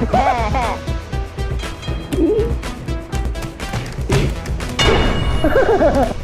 Ha ha ha.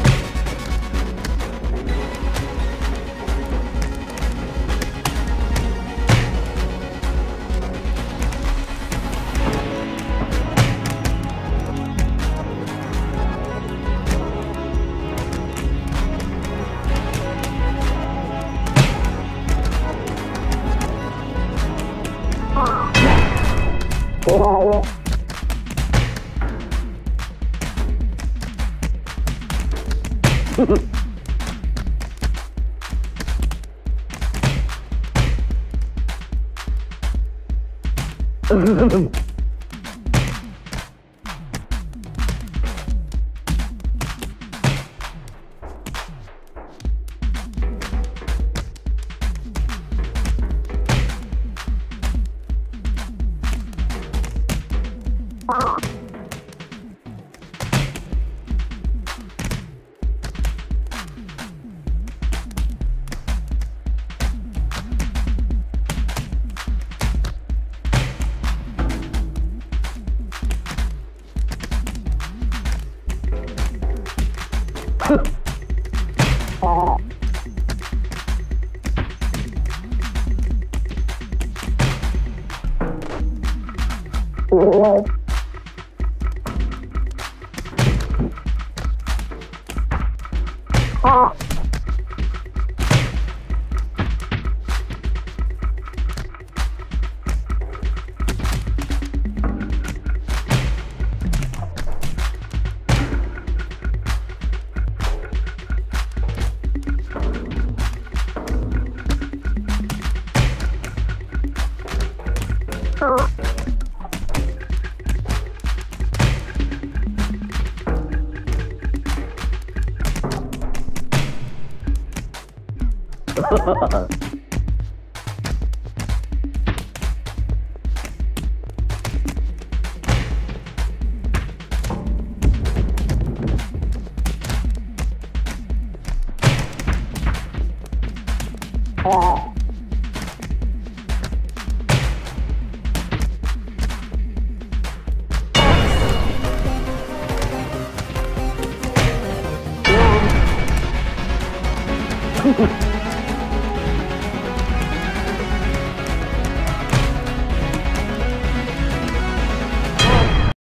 Mm-hmm. 아. Oh. tú.